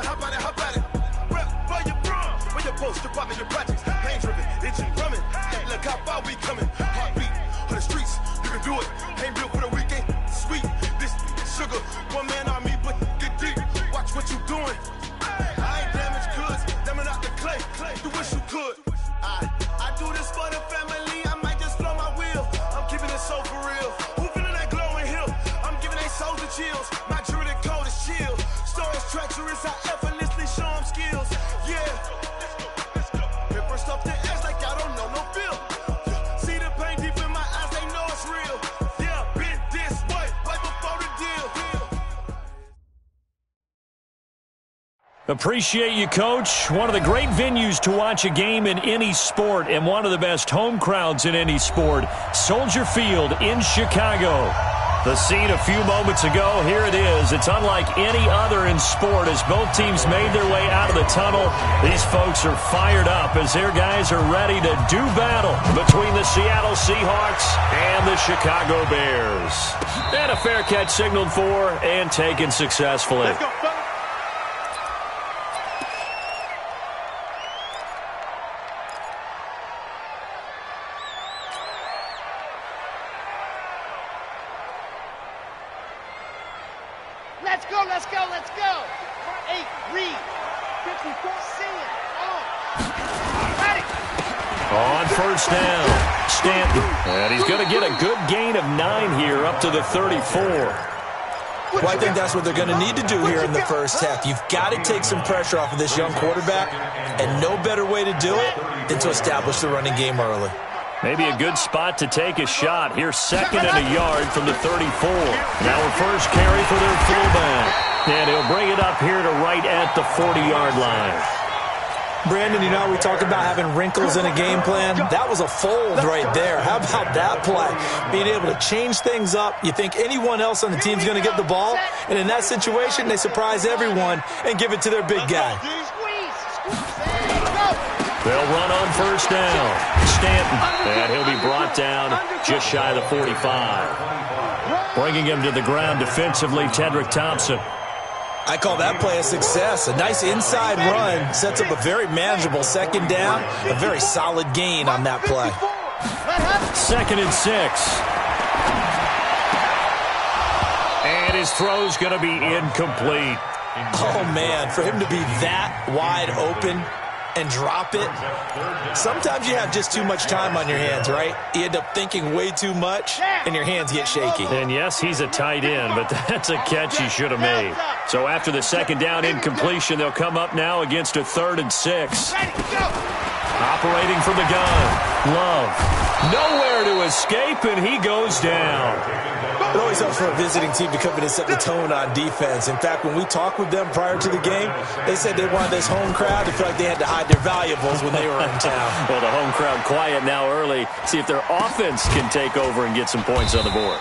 it, how about it, how about it? Rep for your bro, for your post, your partner, your projects. Pain driven, engine drumming. Hey, look how far we coming. Heartbeat on the streets, you can do it. Ain't built for the weekend. Sweet, this sugar, one man army, but get deep. Watch what you doing. I ain't damaged goods, damn it out the clay. You wish you could. I, I do this for the family. I might just blow my wheel. I'm keeping it so for real. Who feeling that glowing hill? I'm giving they souls the chills. I effortlessly show 'em skills. Yeah. The like I don't know no feel. See the pain deep in my eyes, they know it's real. Yeah, been this way, way before the deal. Appreciate you, Coach. One of the great venues to watch a game in any sport and one of the best home crowds in any sport. Soldier Field in Chicago. The scene a few moments ago, here it is. It's unlike any other in sport as both teams made their way out of the tunnel. These folks are fired up as their guys are ready to do battle between the Seattle Seahawks and the Chicago Bears. And a fair catch signaled for and taken successfully. To the 34. Well, I think that's what they're going to need to do here in the first half. You've got to take some pressure off of this young quarterback, and no better way to do it than to establish the running game early. Maybe a good spot to take a shot. Here, second and a yard from the 34. Now a first carry for their fullback. And he'll bring it up here to right at the 40-yard line. Brandon, you know, we talk about having wrinkles in a game plan. That was a fold right there. How about that play? Being able to change things up. You think anyone else on the team's going to get the ball, and in that situation, they surprise everyone and give it to their big guy. They'll run on first down. Stanton. And he'll be brought down just shy of the 45. Bringing him to the ground defensively, Tedric Thompson. I call that play a success. A nice inside run sets up a very manageable second down. A very solid gain on that play. Second and six. And his throw's going to be incomplete. Oh, man, for him to be that wide open and drop it, sometimes you have just too much time on your hands, right? You end up thinking way too much, and your hands get shaky. And yes, he's a tight end, but that's a catch he should have made. So after the second down incompletion, they'll come up now against a third and six. Operating from the gun. Love. Nowhere to escape, and he goes down. It always helps for a visiting team to come in and set the tone on defense. In fact, when we talked with them prior to the game, they said they wanted this home crowd to feel like they had to hide their valuables when they were in town. Well, the home crowd quiet now early. See if their offense can take over and get some points on the board.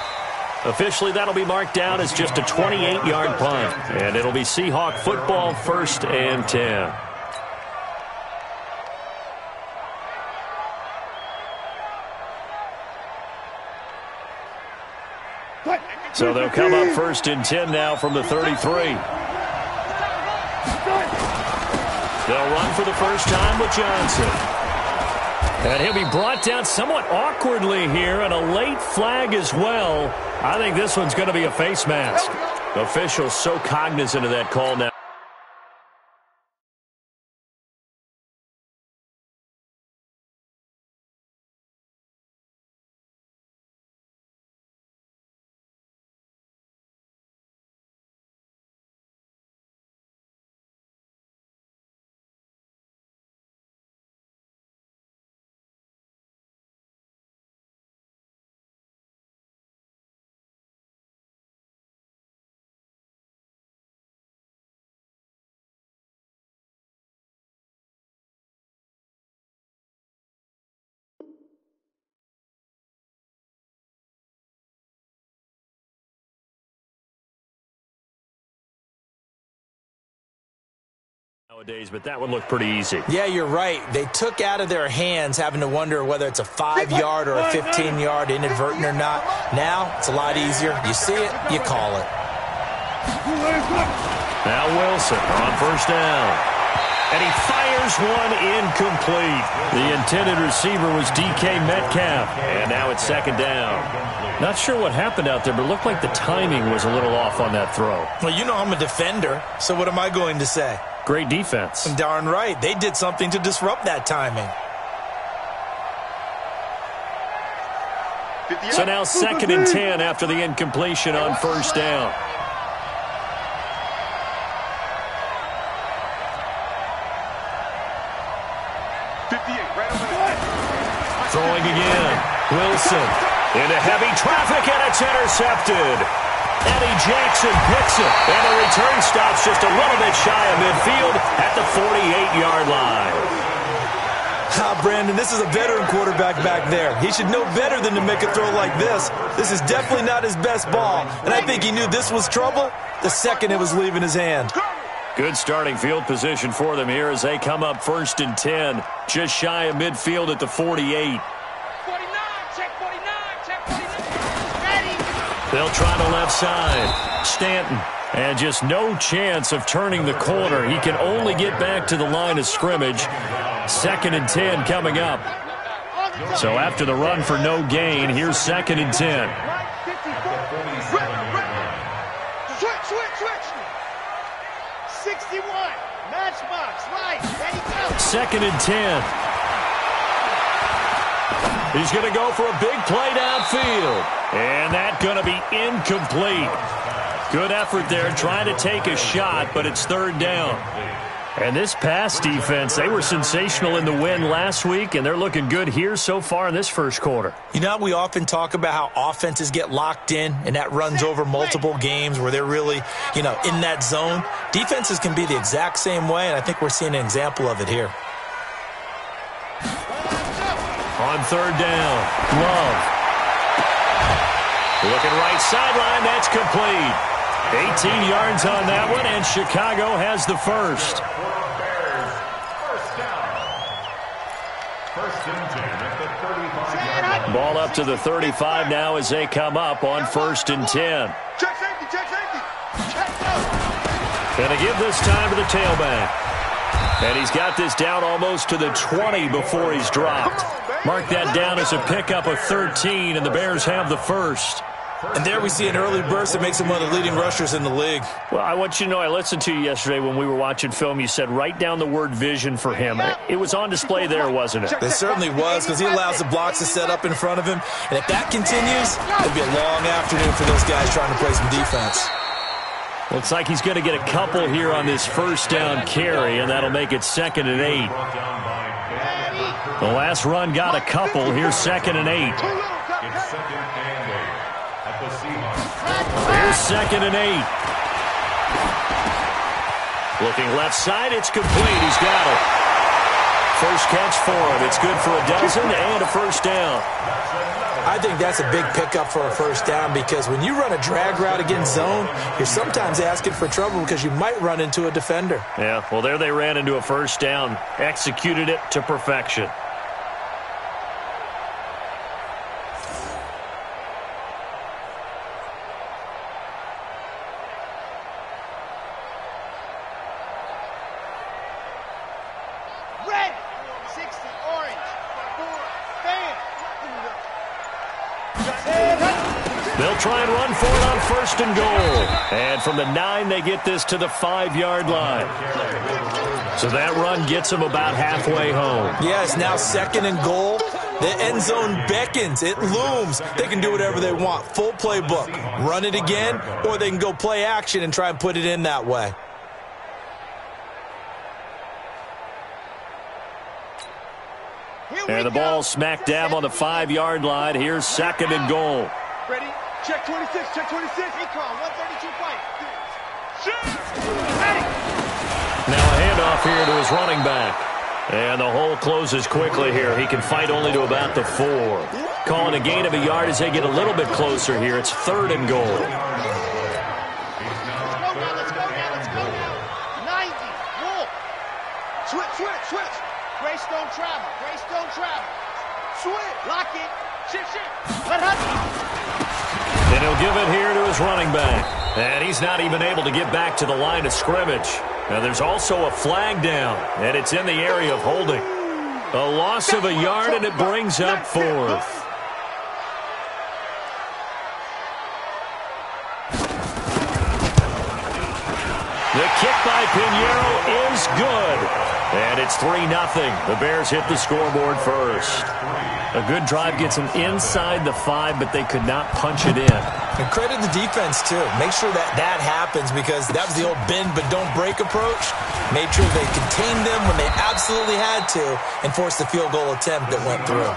Officially, that'll be marked down as just a 28-yard punt. And it'll be Seahawk football first and 10. So they'll come up first and 10 now from the 33. They'll run for the first time with Johnson. And he'll be brought down somewhat awkwardly here, and a late flag as well. I think this one's going to be a face mask. Officials so cognizant of that call now. Nowadays, but that one looked pretty easy. Yeah, you're right. They took out of their hands having to wonder whether it's a five-yard or a 15-yard inadvertent or not. Now, it's a lot easier. You see it, you call it. Now Wilson on first down. And he fires one incomplete. The intended receiver was DK Metcalf. And now it's second down. Not sure what happened out there, but it looked like the timing was a little off on that throw. Well, you know I'm a defender, so what am I going to say? Great defense. Darn right. They did something to disrupt that timing. So now second and 10 after the incompletion on first down. Throwing again. Wilson into heavy traffic, and it's intercepted. Eddie Jackson picks it, and the return stops just a little bit shy of midfield at the 48-yard line. Ah, Brandon, this is a veteran quarterback back there. He should know better than to make a throw like this. This is definitely not his best ball, and I think he knew this was trouble the second it was leaving his hand. Good starting field position for them here as they come up first and 10, just shy of midfield at the 48. They'll try the left side. Stanton. And just no chance of turning the corner. He can only get back to the line of scrimmage. Second and 10 coming up. So after the run for no gain, here's second and 10. Right, 54. Rip, rip. Switch, switch, switch. 61. Matchbox, right. Second and 10. He's going to go for a big play downfield. And that's going to be incomplete. Good effort there trying to take a shot, but it's third down. And this pass defense, they were sensational in the win last week, and they're looking good here so far in this first quarter. You know, we often talk about how offenses get locked in, and that runs over multiple games where they're really, you know, in that zone. Defenses can be the exact same way, and I think we're seeing an example of it here. On third down, Love. Looking right sideline, that's complete. 18 yards on that one, and Chicago has the first. Ball up to the 35 now as they come up on first and 10. Check safety, check safety. Check. Going to give this time to the tailback. And he's got this down almost to the 20 before he's dropped. Mark that down as a pickup of 13, and the Bears have the first. And there we see an early burst that makes him one of the leading rushers in the league. Well, I want you to know I listened to you yesterday when we were watching film. You said write down the word vision for him. It was on display there, wasn't it? It certainly was because he allows the blocks to set up in front of him. And if that continues, it'll be a long afternoon for those guys trying to play some defense. Looks like he's going to get a couple here on this first down carry, and that'll make it second and eight. The last run got a couple. Here's second and eight. Here's second and eight. Looking left side, it's complete. He's got it. First catch for him. It's good for a dozen and a first down. I think that's a big pickup for a first down because when you run a drag route against zone, you're sometimes asking for trouble because you might run into a defender. Yeah, well, there they ran into a first down, executed it to perfection. Red. 60, orange. Fan. They'll try and run for it on first and goal. And from the nine, they get this to the five-yard line. So that run gets them about halfway home. Yeah, it's now second and goal. The end zone beckons. It looms. They can do whatever they want. Full playbook. Run it again, or they can go play action and try and put it in that way. And the ball smack dab on the five-yard line. Here's second and goal. Ready? Check 26, check 26. Recon, 132 fight. Ready? Now a handoff here to his running back. And the hole closes quickly here. He can fight only to about the four. Calling a gain of a yard as they get a little bit closer here. It's third and goal. Let's go now, let's go now, let's go now. 90. Switch, switch, switch. Grace don't travel, Grace don't travel. Switch, lock it. Shift, shift. Let Hudson. And he'll give it here to his running back. And he's not even able to get back to the line of scrimmage. Now there's also a flag down, and it's in the area of holding. A loss of a yard, and it brings up fourth. The kick by Piñeiro is good. And it's 3-0. The Bears hit the scoreboard first. A good drive gets them inside the five, but they could not punch it in. And credit the defense, too. Make sure that that happens because that was the old bend but don't break approach. Made sure they contained them when they absolutely had to and forced the field goal attempt that went through.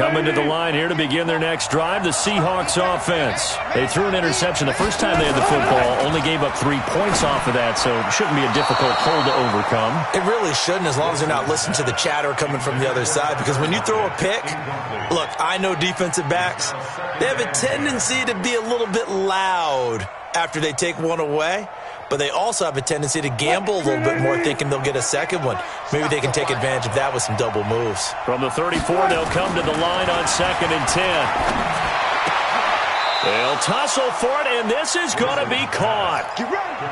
Coming to the line here to begin their next drive, the Seahawks offense. They threw an interception the first time they had the football, only gave up three points off of that, so it shouldn't be a difficult hole to overcome. It really shouldn't as long as they're not listening to the chatter coming from the other side because when you throw a pick, look, I know defensive backs, they have a tendency to be a little bit loud after they take one away but they also have a tendency to gamble a little bit more thinking they'll get a second one. Maybe they can take advantage of that with some double moves. From the 34, they'll come to the line on second and 10. They'll tussle for it, and this is going to be caught.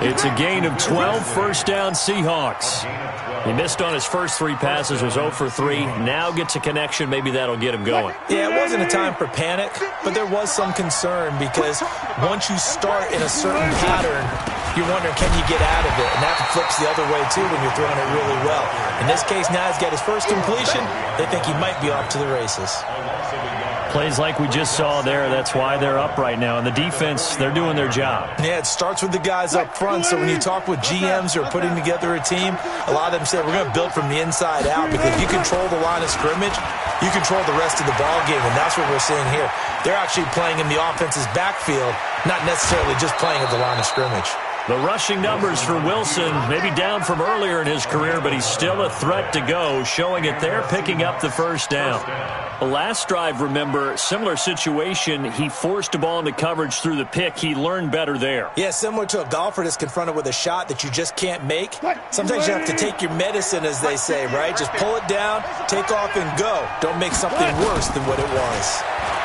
It's a gain of 12 first down Seahawks. He missed on his first three passes, was 0 for 3. Now gets a connection. Maybe that'll get him going. Yeah, it wasn't a time for panic, but there was some concern because once you start in a certain pattern, you're wondering, can you get out of it? And that flips the other way, too, when you're throwing it really well. In this case, now he's got his first completion. They think he might be off to the races. Plays like we just saw there, that's why they're up right now. And the defense, they're doing their job. Yeah, it starts with the guys up front. So when you talk with GMs or putting together a team, a lot of them say we're going to build from the inside out because if you control the line of scrimmage, you control the rest of the ball game, and that's what we're seeing here. They're actually playing in the offense's backfield, not necessarily just playing at the line of scrimmage. The rushing numbers for Wilson, maybe down from earlier in his career, but he's still a threat to go, showing it there, picking up the first down. The last drive, remember, similar situation. He forced a ball into coverage through the pick. He learned better there. Yeah, similar to a golfer that's confronted with a shot that you just can't make. Sometimes you have to take your medicine, as they say, right? Just pull it down, take off, and go. Don't make something worse than what it was.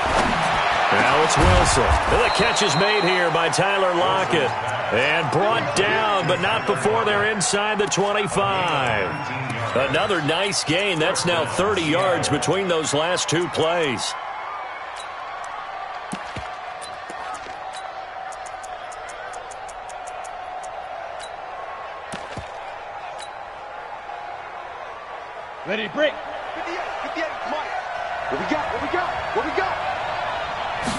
Now it's Wilson. The catch is made here by Tyler Lockett. And brought down, but not before they're inside the 25. Another nice gain. That's now 30 yards between those last two plays. Ready to break. Get the end. Get the end. Come on. What we got?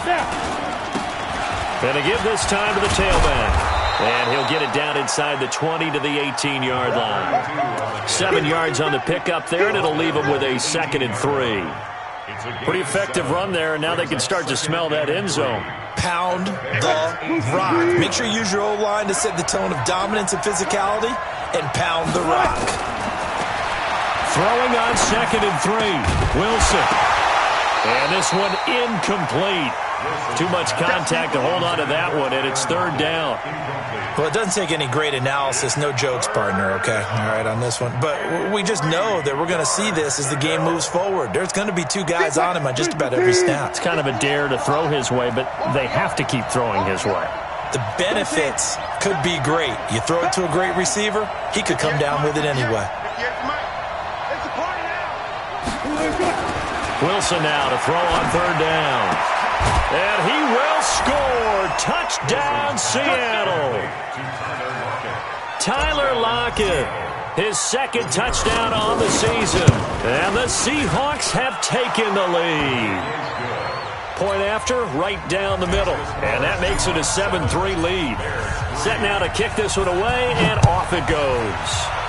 Now. Gonna give this time to the tailback. And he'll get it down inside the 20 to the 18-yard line. Seven yards on the pickup there, and it'll leave him with a second and three. Pretty effective run there, and now they can start to smell that end zone. Pound the rock. Make sure you use your O-line to set the tone of dominance and physicality, and pound the rock. Throwing on second and three. Wilson. And this one incomplete. Too much contact to hold on to that one, and it's third down. Well, it doesn't take any great analysis. No jokes, partner, okay? All right, on this one. But we just know that we're going to see this as the game moves forward. There's going to be two guys on him on just about every snap. It's kind of a dare to throw his way, but they have to keep throwing his way. The benefits could be great. You throw it to a great receiver, he could come down with it anyway. Wilson now to throw on third down. And he will score. Touchdown, Seattle. Tyler Lockett, his second touchdown on the season. And the Seahawks have taken the lead. Point after, right down the middle. And that makes it a 7-3 lead. Set now to kick this one away, and off it goes.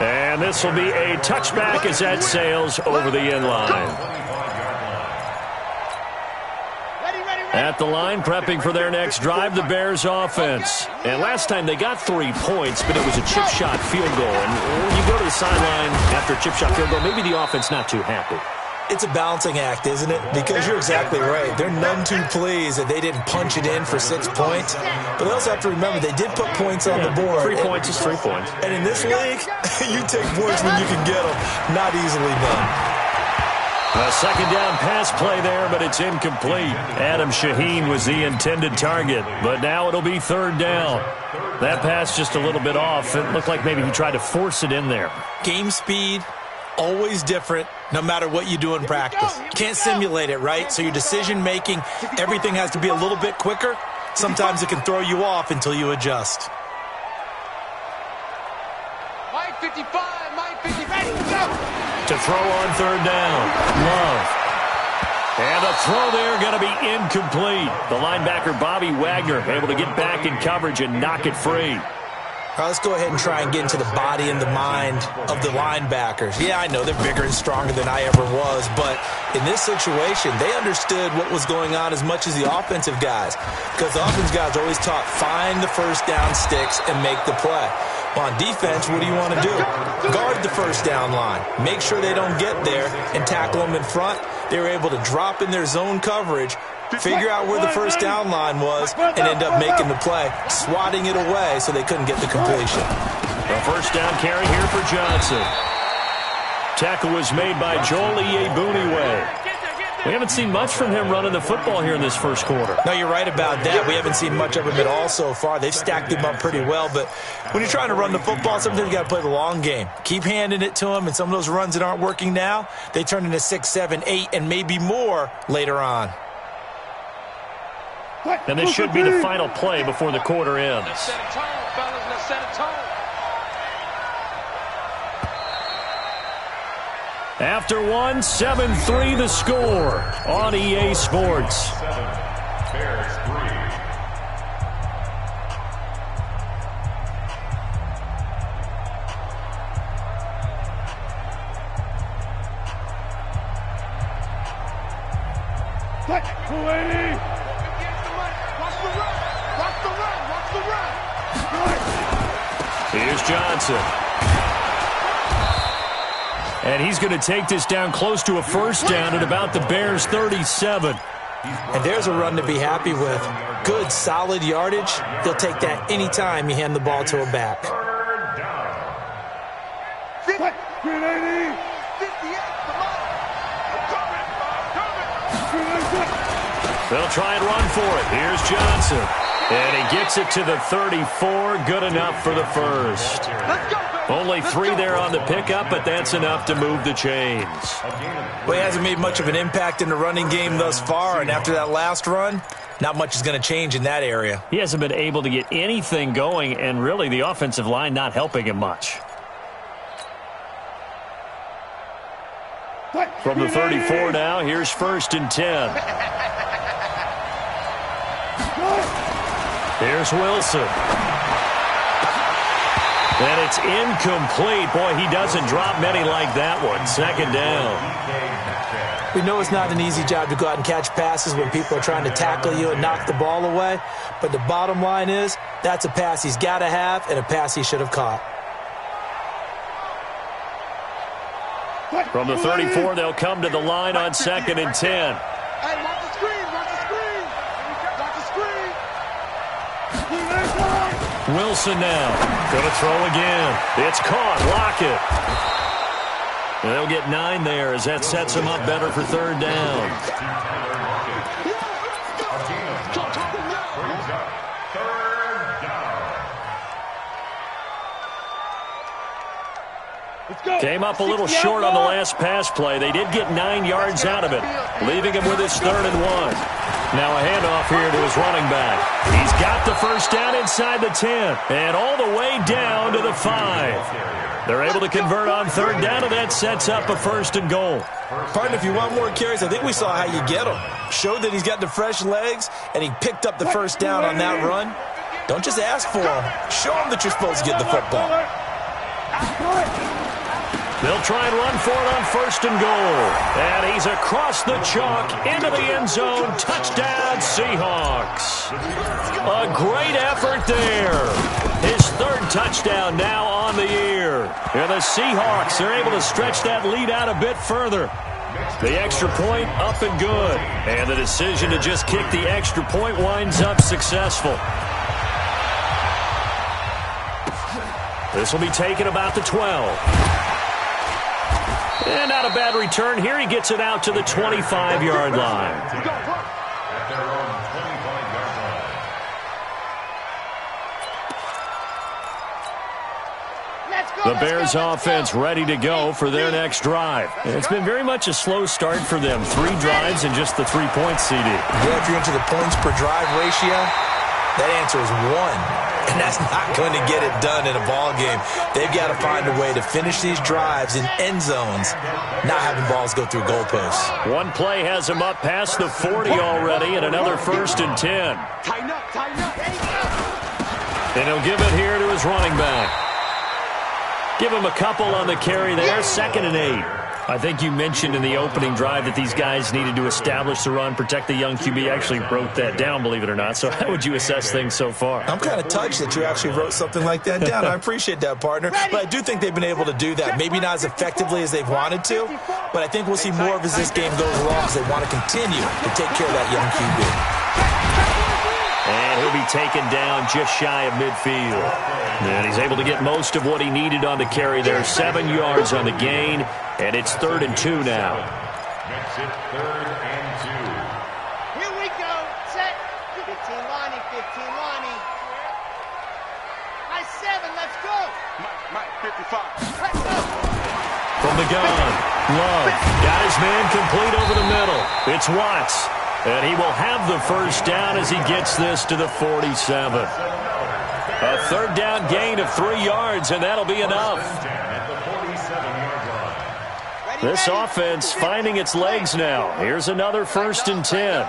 And this will be a touchback as that sails over the end line. At the line, prepping for their next drive, the Bears offense. And last time they got three points, but it was a chip shot field goal. And when you go to the sideline after a chip shot field goal, maybe the offense not too happy. It's a balancing act, isn't it? Because you're exactly right. They're none too pleased that they didn't punch it in for six points. But they also have to remember they did put points on the board. Three points is three points. And in this league, you take points when you can get them. Not easily done. A second down pass play there, but it's incomplete. Adam Shaheen was the intended target, but now it'll be third down. That pass just a little bit off. It looked like maybe he tried to force it in there. Game speed, always different no matter what you do in practice. Can't simulate it, right? So your decision making, everything has to be a little bit quicker. Sometimes it can throw you off until you adjust. Mike 55, Mike 55, to throw on third down. Love. And the throw there going to be incomplete. The linebacker, Bobby Wagner, able to get back in coverage and knock it free. Let's go ahead and try and get into the body and the mind of the linebackers. Yeah, I know they're bigger and stronger than I ever was, but in this situation, they understood what was going on as much as the offensive guys. Because the offensive guys always taught, find the first down sticks and make the play. On defense, what do you want to do? Guard the first down line. Make sure they don't get there and tackle them in front. They were able to drop in their zone coverage, figure out where the first down line was, and end up making the play, swatting it away so they couldn't get the completion. A first down carry here for Johnson. Tackle was made by Joel Iyiegbuniwe. We haven't seen much from him running the football here in this first quarter. No, you're right about that. We haven't seen much of him at all so far. They've stacked him up pretty well, but when you're trying to run the football, sometimes you got to play the long game. Keep handing it to him, and some of those runs that aren't working now, they turn into six, seven, eight, and maybe more later on. And this should be the final play before the quarter ends. After one, 7-3 the score on EA Sports. Here's Johnson. And he's going to take this down close to a first down at about the Bears' 37. And there's a run to be happy with. Good, solid yardage. They'll take that anytime you hand the ball to a back. They'll try and run for it. Here's Johnson. And he gets it to the 34. Good enough for the first. Only three there on the pickup, but that's enough to move the chains. Well, he hasn't made much of an impact in the running game thus far, and after that last run, not much is going to change in that area. He hasn't been able to get anything going, and really the offensive line not helping him much. From the 34 now, here's first and 10. Here's Wilson. And it's incomplete. Boy, he doesn't drop many like that one. Second down. We know it's not an easy job to go out and catch passes when people are trying to tackle you and knock the ball away. But the bottom line is that's a pass he's got to have and a pass he should have caught. From the 34, they'll come to the line on second and 10. Wilson now. Going to throw again. It's caught. Lock Lockett. They'll get nine there as that sets them up better for third down. Came up a little short on the last pass play. They did get nine yards out of it, leaving him with his third and one. Now a handoff here to his running back. He's got the first down inside the 10 and all the way down to the 5. They're able to convert on third down, and that sets up a first and goal. Pardon, if you want more carries, I think we saw how you get him. Showed that he's got the fresh legs, and he picked up the first down on that run. Don't just ask for him. Show him that you're supposed to get the football. They'll try and run for it on first and goal. And he's across the chalk into the end zone. Touchdown, Seahawks. A great effort there. His third touchdown now on the year. And the Seahawks are able to stretch that lead out a bit further. The extra point up and good. And the decision to just kick the extra point winds up successful. This will be taken about the 12. And not a bad return here. He gets it out to the 25-yard line. The Bears offense ready to go for their next drive. It's been very much a slow start for them. Three drives and just the three points, CD. Yeah, if you're into the points per drive ratio, that answer is one. And that's not going to get it done in a ball game. They've got to find a way to finish these drives in end zones, not having balls go through goalposts. One play has him up past the 40 already, and another first and 10. And he'll give it here to his running back. Give him a couple on the carry there. Second and eight. I think you mentioned in the opening drive that these guys needed to establish the run, protect the young QB. actually wrote that down, believe it or not. So how would you assess things so far? I'm kind of touched that you actually wrote something like that down. I appreciate that, partner. But I do think they've been able to do that. Maybe not as effectively as they've wanted to, but I think we'll see more of as this game goes along as they want to continue to take care of that young QB. And he'll be taken down just shy of midfield. And he's able to get most of what he needed on the carry there. Seven yards on the gain, and it's third and two now. Makes it third and two. Here we go. Set. 15 Lonnie, 15 Lonnie. Nice seven, let's go. Mike, Mike, 55. Let's go. From the gun, Love got his man complete over the middle. It's Watts. And he will have the first down as he gets this to the 47. A third down gain of three yards, and that'll be enough. This offense finding its legs now. Here's another first and 10.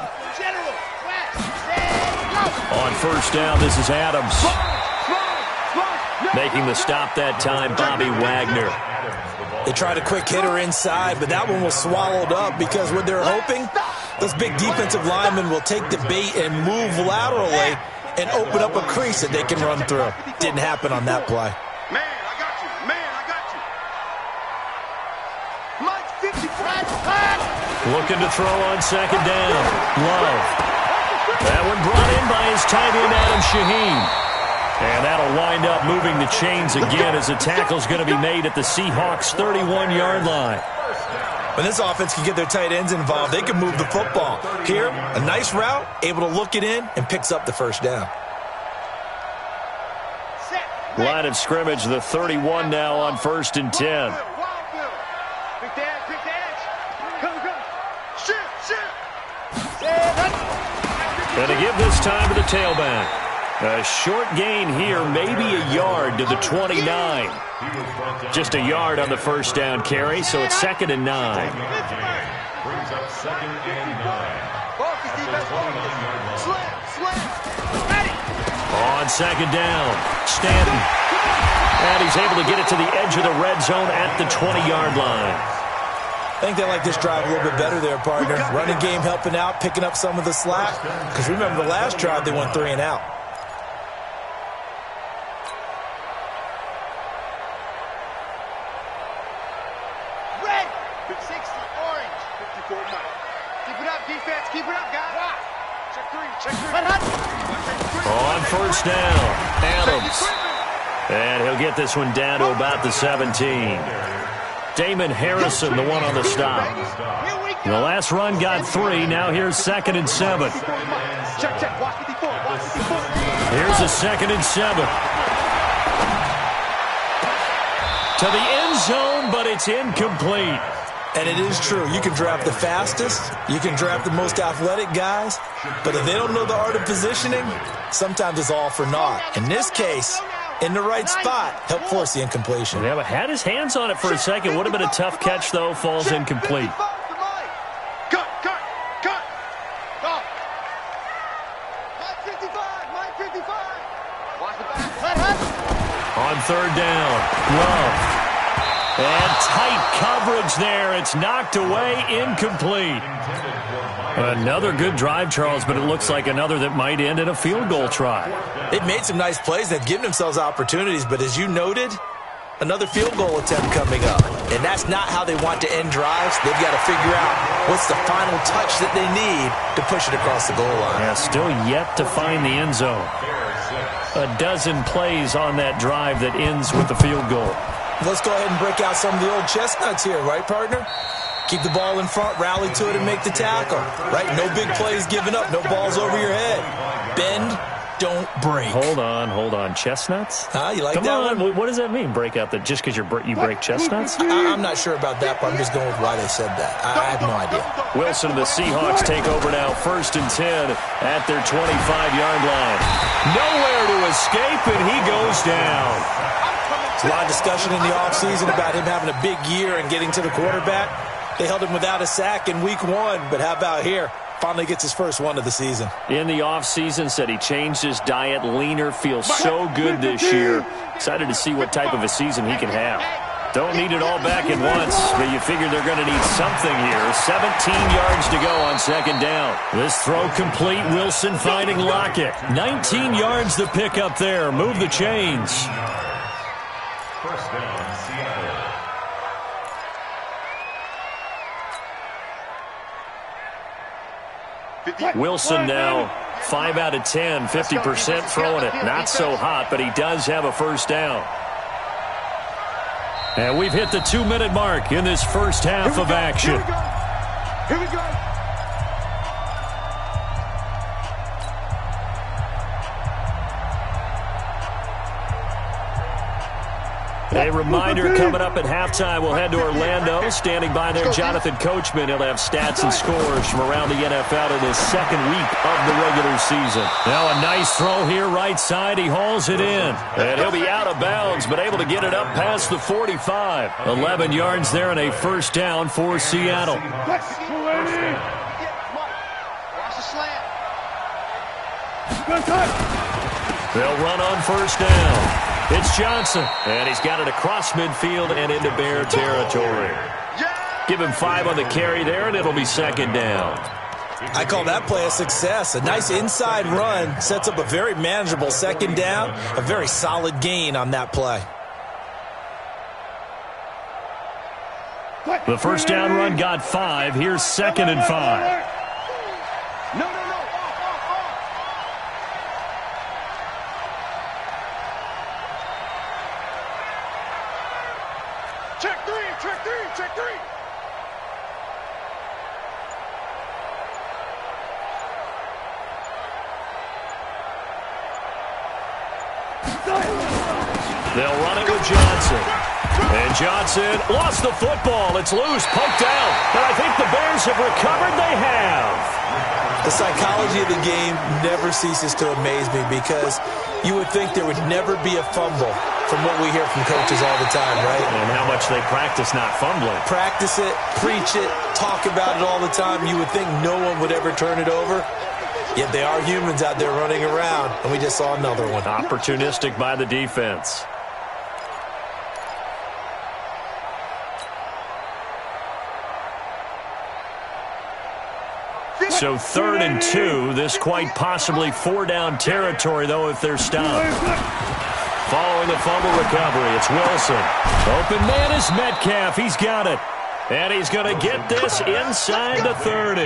On first down, this is Adams. Making the stop that time, Bobby Wagner. They tried a quick hitter inside, but that one was swallowed up because what they're hoping those big defensive linemen will take the bait and move laterally and open up a crease that they can run through. Didn't happen on that play. Man, I got you. Man, I got you. Mike 55. Looking to throw on second down. Love. That one brought in by his tight end, Adam Shaheen. And that'll wind up moving the chains again as the tackle's going to be made at the Seahawks' 31-yard line. When this offense can get their tight ends involved, they can move the football. Here, a nice route, able to look it in, and picks up the first down. Line of scrimmage, the 31 now on first and 10. And to give this time to the tailback. A short gain here, maybe a yard to the 29. Just a yard on the first down carry, so it's second and nine. Brings up second and nine. On second down, Stanton. And he's able to get it to the edge of the red zone at the 20-yard line. I think they like this drive a little bit better there, partner. Running game helping out, picking up some of the slack. Because remember, the last drive they went three and out. First down. Adams. And he'll get this one down to about the 17. Damon Harrison, the one on the stop. The last run got three. Now here's second and seven. Here's a second and seven. To the end zone, but it's incomplete. And it is true. You can draft the fastest. You can draft the most athletic guys. But if they don't know the art of positioning, sometimes it's all for naught. In this case, in the right spot, help force the incompletion. Yeah, but had his hands on it for a second. Would have been a tough catch, though. Falls incomplete. On third down, Love. And tight coverage there. It's knocked away, incomplete. Another good drive, Charles, but it looks like another that might end in a field goal try. They've made some nice plays. They've given themselves opportunities, but as you noted, another field goal attempt coming up. And that's not how they want to end drives. They've got to figure out what's the final touch that they need to push it across the goal line. Yeah, still yet to find the end zone. A dozen plays on that drive that ends with a field goal. Let's go ahead and break out some of the old chestnuts here, right, partner? Keep the ball in front, rally to it, and make the tackle. Right? No big plays given up, no balls over your head. Bend, don't break. Hold on, hold on. Chestnuts? Huh? You like Come that on. one? What does that mean? Break out the just because you you break chestnuts? I, I'm not sure about that, but I'm just going with why they said that. I, I have no idea. Wilson and the Seahawks take over now, first and 10 at their 25-yard line. Nowhere to escape, and he goes down. A lot of discussion in the offseason about him having a big year and getting to the quarterback. They held him without a sack in week one, but how about here? Finally gets his first one of the season. In the offseason, said he changed his diet, leaner, feels so good this year. Excited to see what type of a season he can have. Don't need it all back at once, but you figure they're going to need something here. 17 yards to go on second down. This throw complete. Wilson finding Lockett. 19 yards to pick up there. Move the chains. First down, Seattle. Wilson now 5 out of 10, 50% throwing it. Not so hot, but he does have a first down. And we've hit the two-minute mark in this first half of action. Here we go. A reminder coming up at halftime. We'll head to Orlando. Standing by there, Jonathan Coachman. He'll have stats and scores from around the NFL in his second week of the regular season. Now a nice throw here, right side. He hauls it in. And he'll be out of bounds, but able to get it up past the 45. 11 yards there and a first down for Seattle. They'll run on first down. It's Johnson, and he's got it across midfield and into Bear territory. Give him five on the carry there, and it'll be second down. I call that play a success. A nice inside run sets up a very manageable second down, a very solid gain on that play. The first down run got five. Here's second and five. No, no, no. Off, off, off. Check three, check three, check three. They'll run it with Johnson. And Johnson lost the football. It's loose, poked out. And I think the Bears have recovered. They have. The psychology of the game never ceases to amaze me because you would think there would never be a fumble from what we hear from coaches all the time, right? And how much they practice not fumbling. Practice it, preach it, talk about it all the time. You would think no one would ever turn it over. Yet they are humans out there running around, and we just saw another one. Opportunistic by the defense. So third and two. This quite possibly four down territory, though, if they're stopped. Following the fumble recovery, it's Wilson. Open man is Metcalf. He's got it. And he's going to get this inside the 30.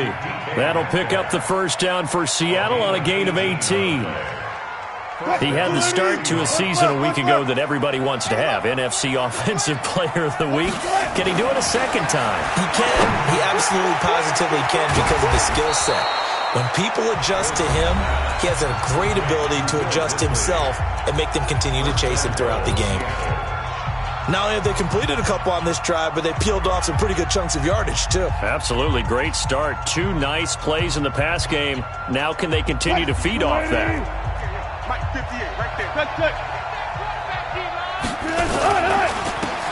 That'll pick up the first down for Seattle on a gain of 18. He had the start to a season a week ago that everybody wants to have. NFC Offensive Player of the Week. Can he do it a second time? He can. He absolutely positively can because of the skill set. When people adjust to him, he has a great ability to adjust himself and make them continue to chase him throughout the game. Not only have they completed a couple on this drive, but they peeled off some pretty good chunks of yardage, too. Absolutely great start. Two nice plays in the pass game. Now can they continue to feed off that? Mike 58, right there. Good, good.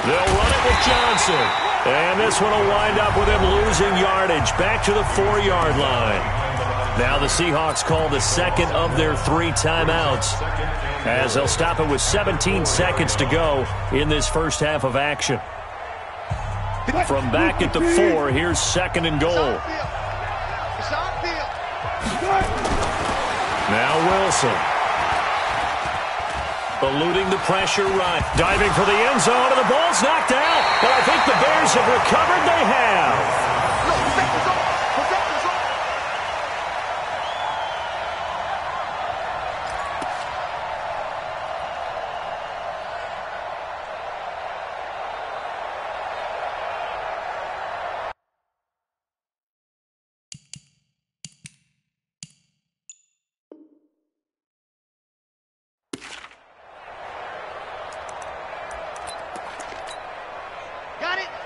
They'll run it with Johnson. And this one will wind up with him losing yardage back to the four-yard line. Now the Seahawks call the second of their three timeouts as they'll stop it with 17 seconds to go in this first half of action. From back at the four, here's second and goal. It's on field. Now Wilson. Eluding the pressure run. Diving for the end zone, and the ball's knocked out. But I think the Bears have recovered. They have.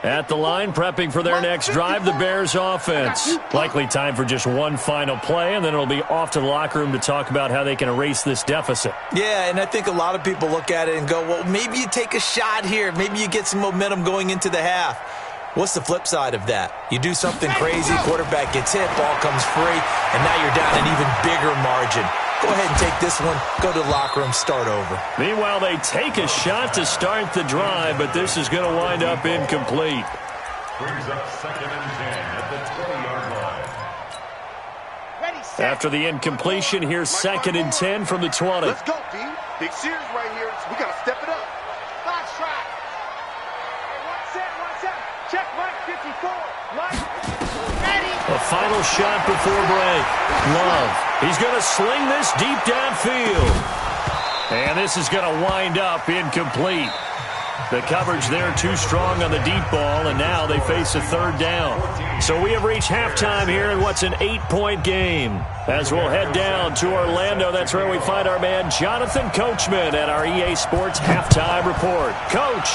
At the line, prepping for their next drive, the Bears offense. Likely time for just one final play, and then it'll be off to the locker room to talk about how they can erase this deficit. Yeah, and I think a lot of people look at it and go, well, maybe you take a shot here. Maybe you get some momentum going into the half. What's the flip side of that? You do something crazy, quarterback gets hit, ball comes free, and now you're down an even bigger margin. Go ahead and take this one, go to the locker room, start over. Meanwhile, they take a shot to start the drive, but this is going to wind up incomplete. Brings up second and 10 at the 20-yard line. Ready, After the incompletion, here's second and 10 from the 20. Let's go, D. Big Sears right here. We got to step it up. Box track. One set, one set. Check Mike 54. Mike. Ready. A final shot before break. Love. He's going to sling this deep downfield. And this is going to wind up incomplete. The coverage there too strong on the deep ball, and now they face a third down. So we have reached halftime here in what's an eight-point game. As we'll head down to Orlando, that's where we find our man Jonathan Coachman at our EA Sports Halftime Report. Coach.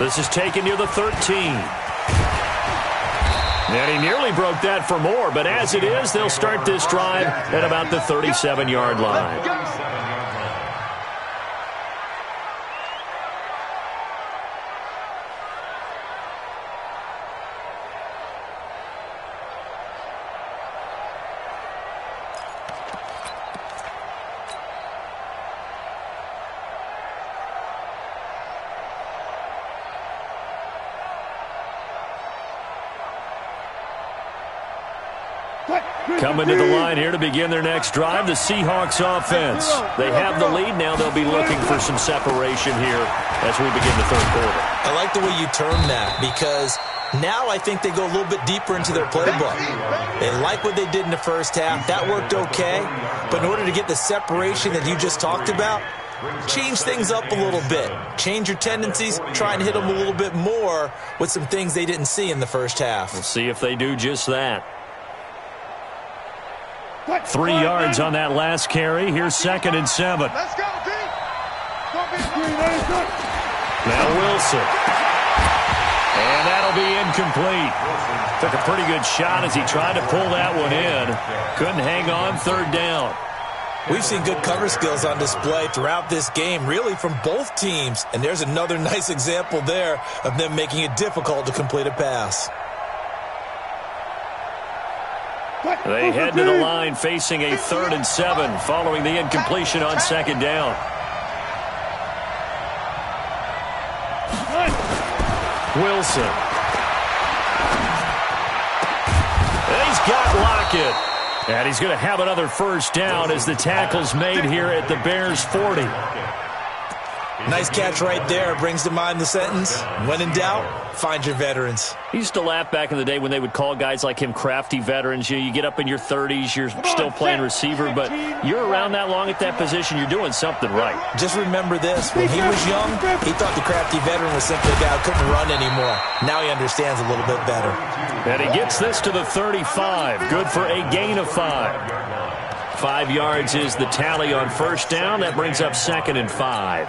This is taken near the 13. And he nearly broke that for more, but as it is, they'll start this drive at about the 37-yard line. Coming to the line here to begin their next drive, the Seahawks offense. They have the lead. Now they'll be looking for some separation here as we begin the third quarter. I like the way you term that because now I think they go a little bit deeper into their playbook. They like what they did in the first half. That worked okay. But in order to get the separation that you just talked about, change things up a little bit. Change your tendencies, try and hit them a little bit more with some things they didn't see in the first half. We'll see if they do just that. Three yards on that last carry. Here's second and seven. Let's go, Now Wilson. And that'll be incomplete. Took a pretty good shot as he tried to pull that one in. Couldn't hang on third down. We've seen good cover skills on display throughout this game, really from both teams. And there's another nice example there of them making it difficult to complete a pass. They head to the line facing a third and seven following the incompletion on second down. Wilson. He's got Lockett. And he's going to have another first down as the tackle's made here at the Bears 40. Nice catch right there. Brings to mind the sentence, when in doubt, find your veterans. He used to laugh back in the day when they would call guys like him crafty veterans. You, know, you get up in your 30s, you're still playing receiver, but you're around that long at that position, you're doing something right. Just remember this. When he was young, he thought the crafty veteran was simply a guy who couldn't run anymore. Now he understands a little bit better. And he gets this to the 35. Good for a gain of five. Five yards is the tally on first down. That brings up second and five.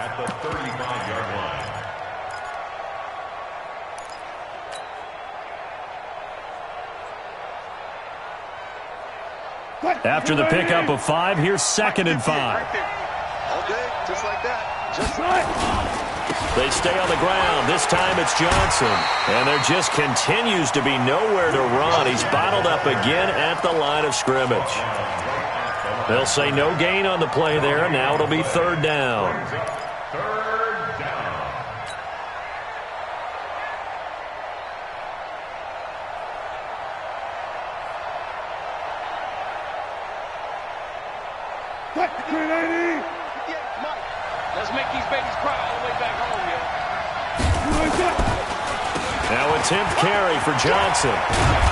After the pickup of five, here's second and five. Okay, just like that. Just like They stay on the ground. This time it's Johnson. And there just continues to be nowhere to run. He's bottled up again at the line of scrimmage. They'll say no gain on the play there. Now it'll be third down. Third down. Let's make these babies cry all the way back home, yeah. Now a 10th carry for Johnson.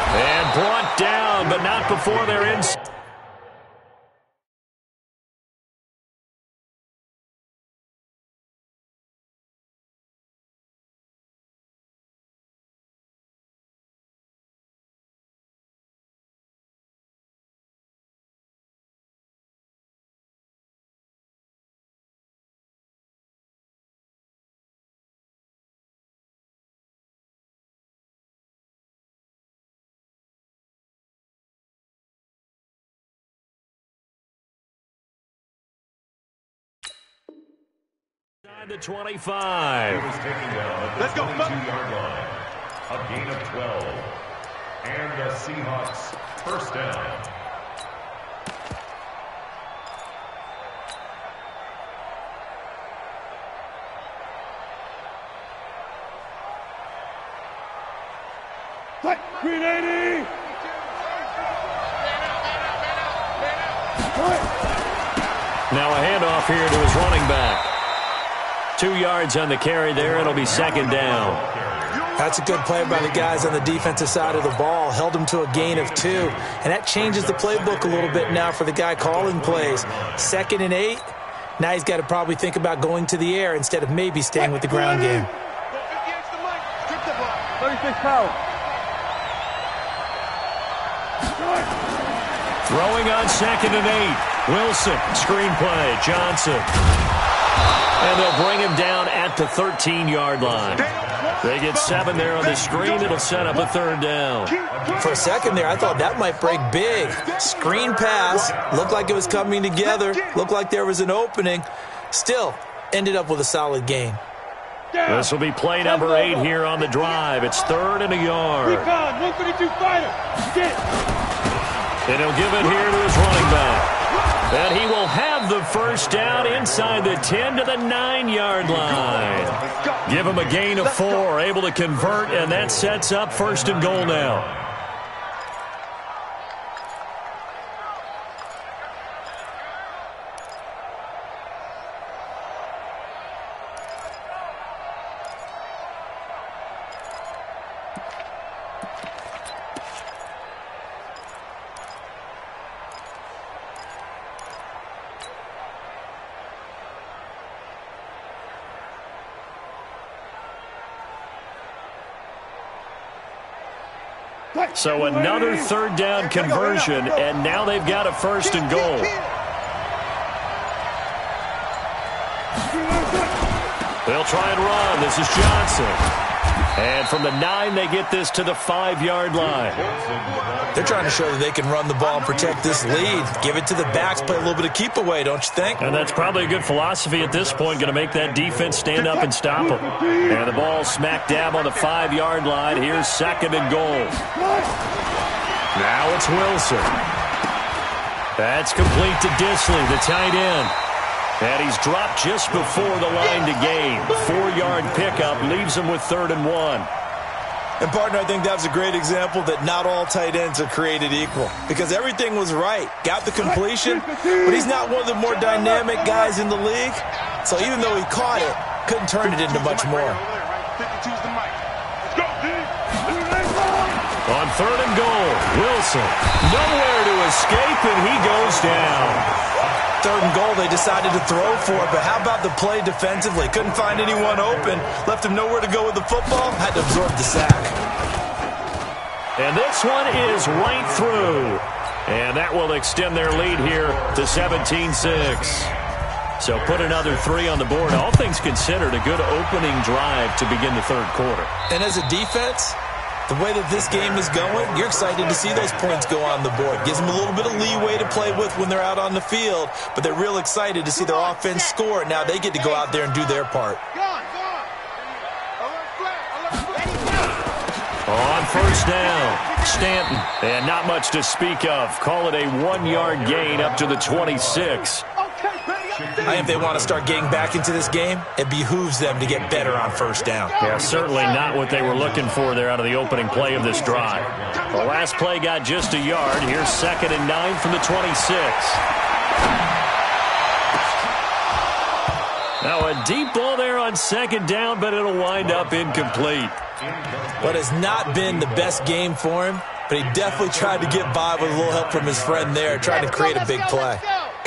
And brought down, but not before they're in. The 25. Let's go. yard line. A gain of 12. And the Seahawks first down. Green 80! Now a handoff here to his running back. Two yards on the carry there. It'll be second down. That's a good play by the guys on the defensive side of the ball. Held them to a gain of two. And that changes the playbook a little bit now for the guy calling plays. Second and eight. Now he's got to probably think about going to the air instead of maybe staying with the ground game. 36 power. Throwing on second and eight. Wilson, screenplay, Johnson. And they'll bring him down at the 13-yard line. They get seven there on the screen. It'll set up a third down. For a second there, I thought that might break big. Screen pass. Looked like it was coming together. Looked like there was an opening. Still, ended up with a solid game. This will be play number eight here on the drive. It's third and a yard. Recon, 132 fighter. Get. And he'll give it here to his running back. And he will have the first down inside the 10 to the 9-yard line. Give him a gain of four, able to convert, and that sets up first and goal now. So another third down conversion, and now they've got a first and goal. They'll try and run. This is Johnson. And from the nine, they get this to the five-yard line. They're trying to show that they can run the ball and protect this lead. Give it to the backs, play a little bit of keep away, don't you think? And that's probably a good philosophy at this point, going to make that defense stand up and stop them. And the ball smack dab on the five-yard line. Here's second and goal. Now it's Wilson. That's complete to Dissly, the tight end. And he's dropped just before the line to gain. Four-yard pickup leaves him with third and one. And, partner, I think that was a great example that not all tight ends are created equal. Because everything was right. Got the completion, but he's not one of the more dynamic guys in the league. So even though he caught it, couldn't turn it into much more. On third and goal, Wilson. Nowhere to escape, and he goes down third and goal they decided to throw for it, but how about the play defensively? Couldn't find anyone open, left him nowhere to go with the football, had to absorb the sack. And this one is right through. And that will extend their lead here to 17-6. So put another three on the board. All things considered, a good opening drive to begin the third quarter. And as a defense, the way that this game is going, you're excited to see those points go on the board. Gives them a little bit of leeway to play with when they're out on the field, but they're real excited to see their offense score. Now they get to go out there and do their part. On first down, Stanton. And not much to speak of. Call it a one-yard gain up to the 26. I think if they want to start getting back into this game, it behooves them to get better on first down. Yeah, certainly not what they were looking for there out of the opening play of this drive. The last play got just a yard. Here's second and nine from the 26. Now a deep ball there on second down, but it'll wind up incomplete. But it's not been the best game for him, but he definitely tried to get by with a little help from his friend there, trying to create a big play.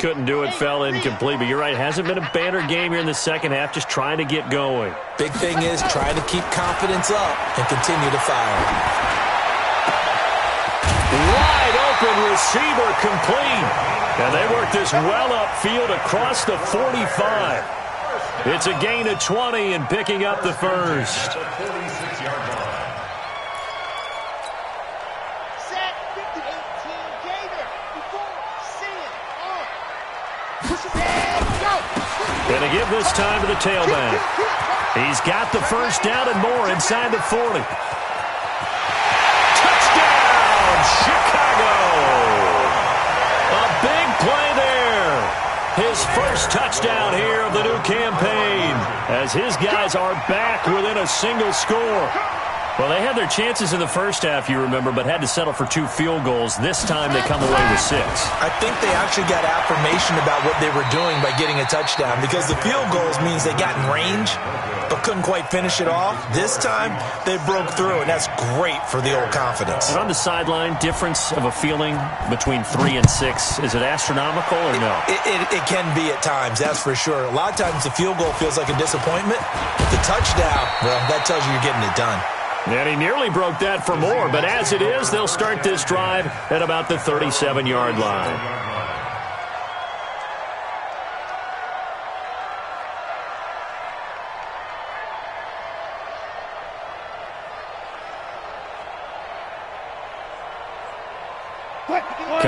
Couldn't do it, fell incomplete. But you're right, hasn't been a banner game here in the second half, just trying to get going. Big thing is trying to keep confidence up and continue to fire. Wide open receiver complete. And they work this well upfield across the 45. It's a gain of 20 and picking up the first. To give this time to the tailback. He's got the first down and more inside the 40. Touchdown, Chicago! A big play there. His first touchdown here of the new campaign as his guys are back within a single score. Well, they had their chances in the first half, you remember, but had to settle for two field goals. This time they come away with six. I think they actually got affirmation about what they were doing by getting a touchdown because the field goals means they got in range but couldn't quite finish it off. This time, they broke through, and that's great for the old confidence. And on the sideline, difference of a feeling between three and six, is it astronomical or no? It, it, it can be at times, that's for sure. A lot of times the field goal feels like a disappointment. The touchdown, well, that tells you you're getting it done. And he nearly broke that for more, but as it is, they'll start this drive at about the 37-yard line.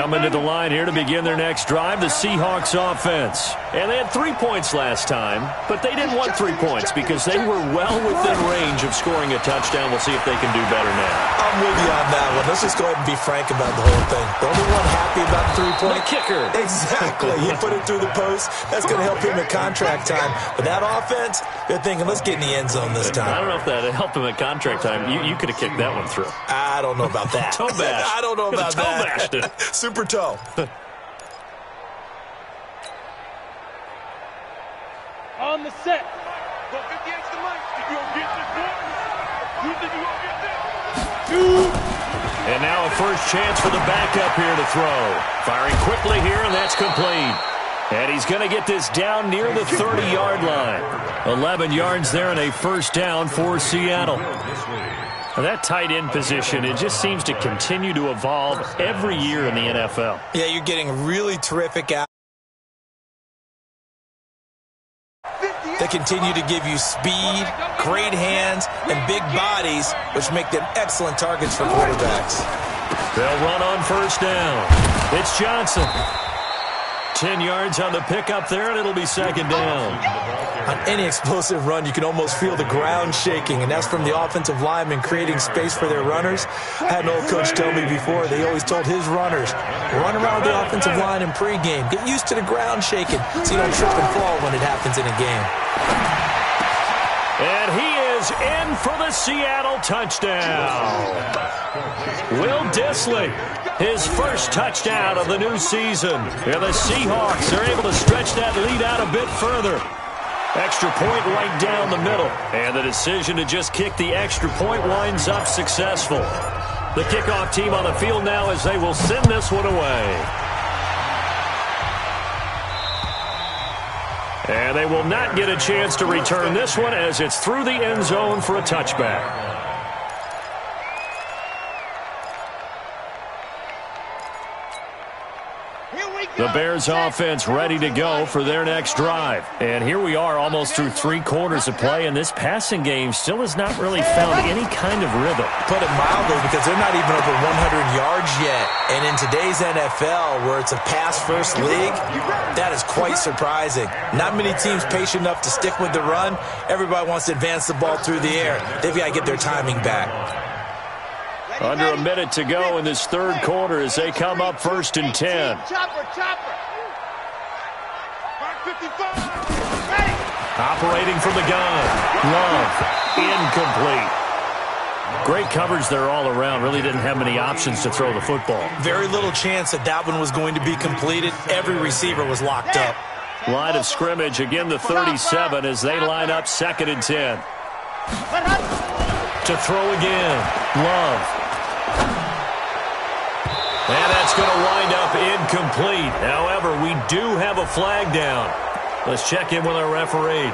Coming to the line here to begin their next drive, the Seahawks offense. And they had three points last time, but they didn't want three points because they were well within range of scoring a touchdown. We'll see if they can do better now. I'm with you on that one. Let's just go ahead and be frank about the whole thing. The only one happy about the three-point kicker. Exactly. he put it through the post. That's going to help him at contract time. But that offense, they're thinking, let's get in the end zone this time. I don't know if that helped him at contract time. You, you could have kicked that one through. I don't know about that. toe bash. I don't know about toe that. Bashed it. Super toe. On the set. Go 50 extra money. If you don't get this one, you think you gonna get this? Two. And now a first chance for the backup here to throw. Firing quickly here, and that's complete. And he's going to get this down near the 30-yard line. 11 yards there and a first down for Seattle. That tight end position, it just seems to continue to evolve every year in the NFL. Yeah, you're getting really terrific out. They continue to give you speed, great hands, and big bodies, which make them excellent targets for quarterbacks. They'll run on first down. It's Johnson. 10 yards on the pickup there, and it'll be second down. On any explosive run, you can almost feel the ground shaking, and that's from the offensive linemen creating space for their runners. I had an old coach tell me before, they always told his runners, run around the offensive line in pregame. Get used to the ground shaking so you don't trip and fall when it happens in a game. Is in for the Seattle touchdown. Will Dissly, his first touchdown of the new season. And the Seahawks are able to stretch that lead out a bit further. Extra point right down the middle. And the decision to just kick the extra point winds up successful. The kickoff team on the field now as they will send this one away. And they will not get a chance to return this one as it's through the end zone for a touchback. The Bears offense ready to go for their next drive. And here we are almost through three quarters of play, and this passing game still has not really found any kind of rhythm. Put it mildly, because they're not even over 100 yards yet. And in today's NFL, where it's a pass-first league, that is quite surprising. Not many teams patient enough to stick with the run. Everybody wants to advance the ball through the air. They've got to get their timing back. Under a minute to go in this third quarter as they come up first and 10. Chopper, chopper. Operating from the gun. Love. Incomplete. Great coverage there all around. Really didn't have many options to throw the football. Very little chance that that one was going to be completed. Every receiver was locked up. Line of scrimmage, again the 37 as they line up second and 10. To throw again. Love. And that's going to wind up incomplete. However, we do have a flag down. Let's check in with our referee.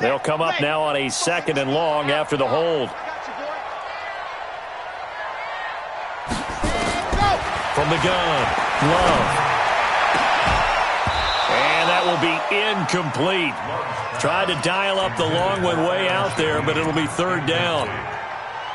They'll come up now on a second and long after the hold. From the gun, Love. Will be incomplete. Tried to dial up the long one way out there, but it'll be third down.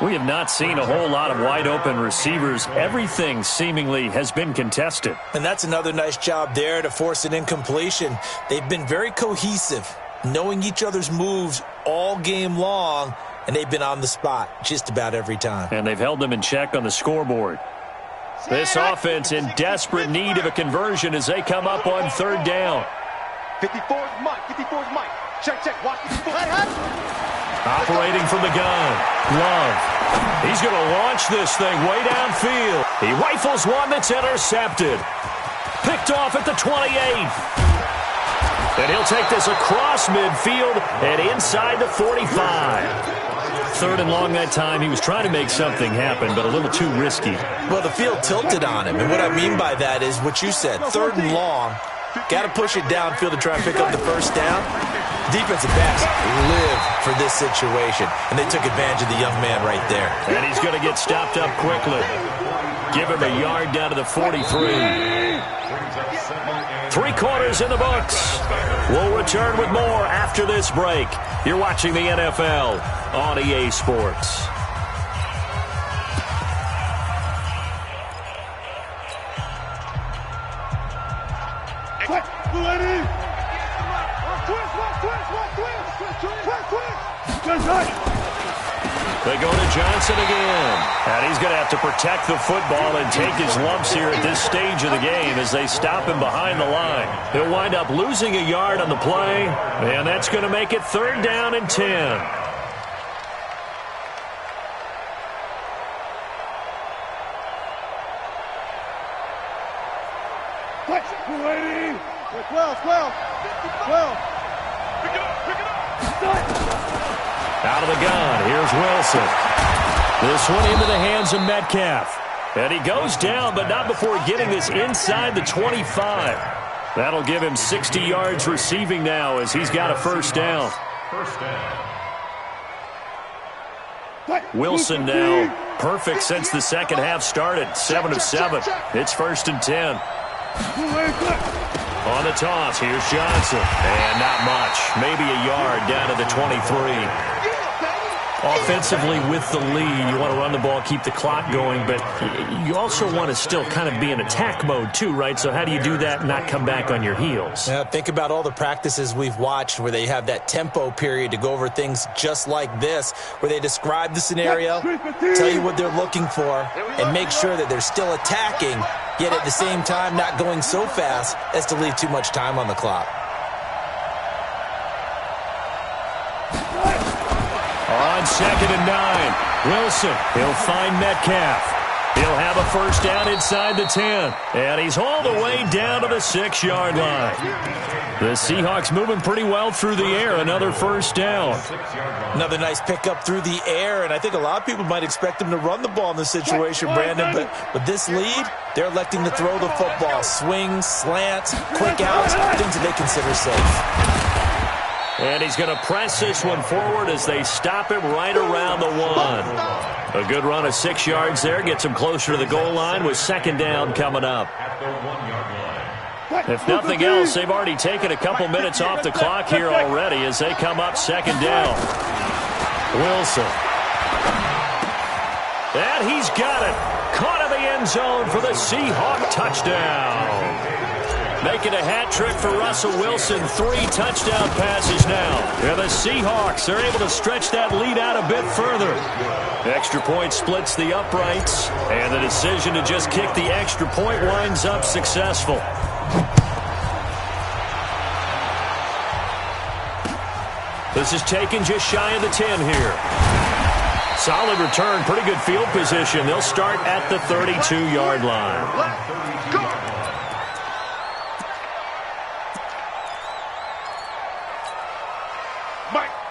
We have not seen a whole lot of wide open receivers. Everything seemingly has been contested. And that's another nice job there to force an incompletion. They've been very cohesive knowing each other's moves all game long, and they've been on the spot just about every time. And they've held them in check on the scoreboard. This offense in desperate need of a conversion as they come up on third down. 54 Mike, 54 Mike. Check, check, watch 54. Operating from the gun. Love. He's going to launch this thing way downfield. He rifles one that's intercepted. Picked off at the 28. And he'll take this across midfield and inside the 45. Third and long that time. He was trying to make something happen, but a little too risky. Well, the field tilted on him. And what I mean by that is what you said. Third and long. Got to push it downfield to try and pick up the first down. Defensive backs live for this situation. And they took advantage of the young man right there. And he's going to get stopped up quickly. Give him a yard down to the 43. Three quarters in the books. We'll return with more after this break. You're watching the NFL on EA Sports. They go to Johnson again. And he's going to have to protect the football and take his lumps here at this stage of the game as they stop him behind the line. He'll wind up losing a yard on the play, and that's going to make it third down and 10. Waiting. 12, 12, 12. Pick it up, pick it up. Out of the gun, here's Wilson. This one into the hands of Metcalf. And he goes down, but not before getting this inside the 25. That'll give him 60 yards receiving now as he's got a first down. First down. Wilson now perfect since the second half started. 7 of 7. It's first and 10. On the toss, here's Johnson. And not much. Maybe a yard down to the 23. Offensively with the lead, you want to run the ball, keep the clock going, but you also want to still kind of be in attack mode too, right? So how do you do that and not come back on your heels? Yeah, think about all the practices we've watched where they have that tempo period to go over things just like this, where they describe the scenario, tell you what they're looking for, and make sure that they're still attacking, yet at the same time not going so fast as to leave too much time on the clock. Second and nine, Wilson, he'll find Metcalf. He'll have a first down inside the 10. And he's all the way down to the six-yard line. The Seahawks moving pretty well through the air. Another first down. Another nice pickup through the air. And I think a lot of people might expect them to run the ball in this situation, Brandon. But with this lead, they're electing to throw the football. Swings, slants, quick outs, things that they consider safe. And he's going to press this one forward as they stop him right around the one. A good run of six yards there. Gets him closer to the goal line with second down coming up. If nothing else, they've already taken a couple minutes off the clock here already as they come up second down. Wilson. And he's got it. Caught in the end zone for the Seahawk touchdown. Making a hat trick for Russell Wilson. Three touchdown passes now. And the Seahawks are able to stretch that lead out a bit further. Extra point splits the uprights. And the decision to just kick the extra point winds up successful. This is taken just shy of the 10 here. Solid return, pretty good field position. They'll start at the 32-yard line.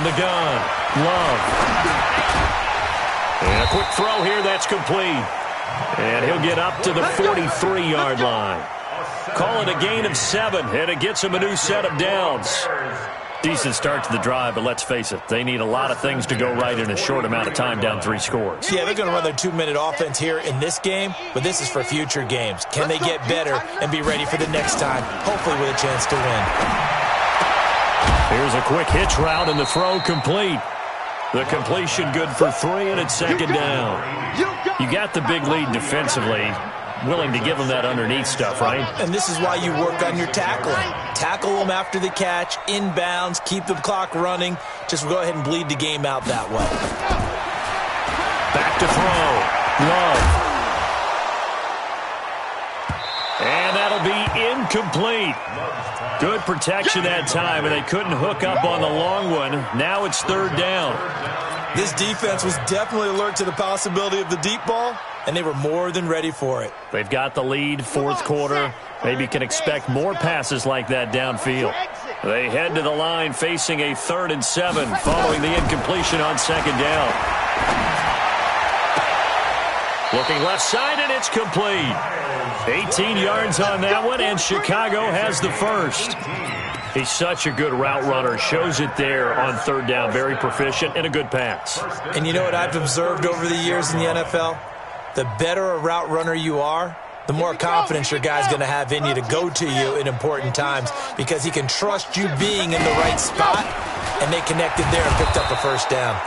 From the gun, Love. And a quick throw here, that's complete. And he'll get up to the 43-yard line. Call it a gain of seven, and it gets him a new set of downs. Decent start to the drive, but let's face it, they need a lot of things to go right in a short amount of time down three scores. Yeah, they're going to run their two-minute offense here in this game, but this is for future games. Can they get better and be ready for the next time, hopefully with a chance to win? Here's a quick hitch route and the throw complete. The completion good for three, and it's second down. You got the big lead defensively. Willing to give them that underneath stuff, right? And this is why you work on your tackling. Tackle them after the catch, inbounds, keep the clock running. Just go ahead and bleed the game out that way. Back to throw. Love. Incomplete. Good protection that time, and they couldn't hook up on the long one. Now it's third down. This defense was definitely alert to the possibility of the deep ball, and they were more than ready for it. They've got the lead, fourth quarter. Maybe can expect more passes like that downfield. They head to the line facing a third and seven following the incompletion on second down. Looking left side, and it's complete. 18 yards on that one, and Chicago has the first. He's such a good route runner. Shows it there on third down. Very proficient and a good pass. And you know what I've observed over the years in the NFL? The better a route runner you are, the more confidence your guy's going to have in you to go to you in important times because he can trust you being in the right spot, and they connected there and picked up a first down.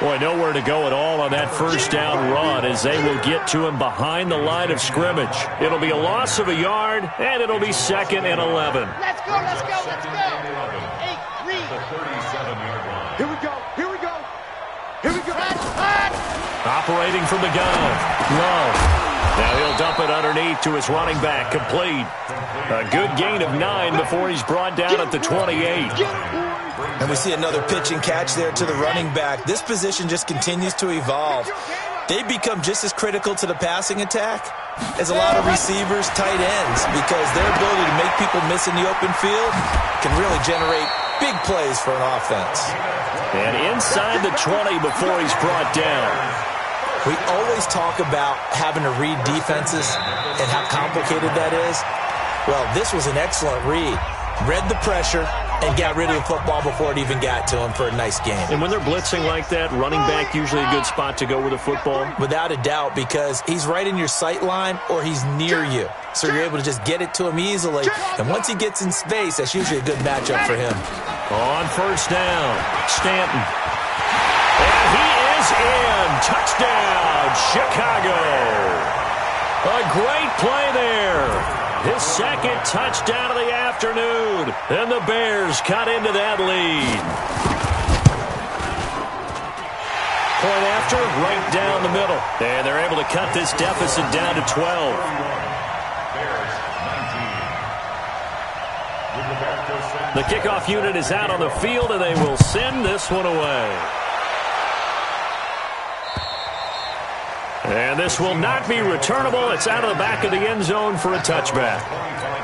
Boy, nowhere to go at all on that first down run as they will get to him behind the line of scrimmage. It'll be a loss of a yard, and it'll be second and 11. Let's go, let's go, let's go. Eight, three. Here we go, here we go. Here we go. Operating from the gun. Love. Now he'll dump it underneath to his running back. Complete. A good gain of nine before he's brought down at the 28. And we see another pitch and catch there to the running back. This position just continues to evolve. They become just as critical to the passing attack as a lot of receivers, tight ends, because their ability to make people miss in the open field can really generate big plays for an offense. And inside the 20 before he's brought down. We always talk about having to read defenses and how complicated that is. Well, this was an excellent read. Read the pressure, and got rid of the football before it even got to him for a nice game. And when they're blitzing like that, running back usually a good spot to go with a football? Without a doubt, because he's right in your sight line or he's near you. So you're able to just get it to him easily. And once he gets in space, that's usually a good matchup for him. On first down, Stanton. And he is in. Touchdown, Chicago. A great play there. His second touchdown of the afternoon. And the Bears cut into that lead. Point after, right down the middle. And they're able to cut this deficit down to 12. The kickoff unit is out on the field, and they will send this one away. And this will not be returnable. It's out of the back of the end zone for a touchback.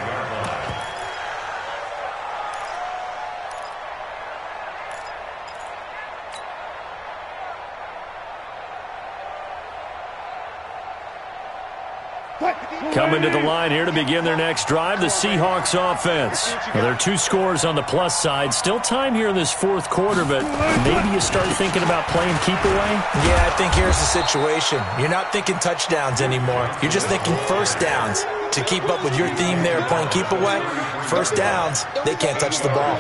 Coming to the line here to begin their next drive, the Seahawks offense. Now, there are two scores on the plus side. Still time here in this fourth quarter, but maybe you start thinking about playing keep away? Yeah, I think here's the situation. You're not thinking touchdowns anymore. You're just thinking first downs. To keep up with your theme there playing keep away, first downs, they can't touch the ball.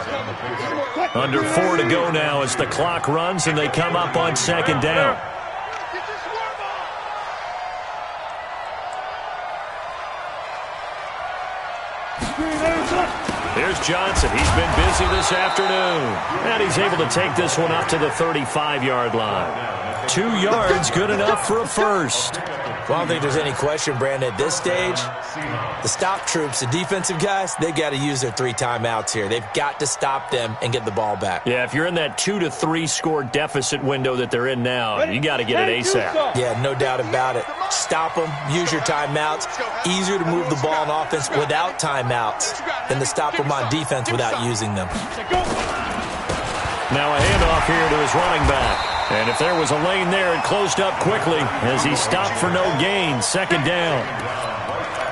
Under four to go now as the clock runs and they come up on second down. Johnson. He's been busy this afternoon. And he's able to take this one up to the 35-yard line. Two yards, good enough for a first. Well, I don't think there's any question, Brandon, at this stage, the stop troops, the defensive guys, they've got to use their three timeouts here. They've got to stop them and get the ball back. Yeah, if you're in that two to three score deficit window that they're in now, you got to get it ASAP. Yeah, no doubt about it. Stop them, use your timeouts. Easier to move the ball on offense without timeouts than to stop them on defense without using them. Now a handoff here to his running back. And if there was a lane there, it closed up quickly as he stopped for no gain. Second down.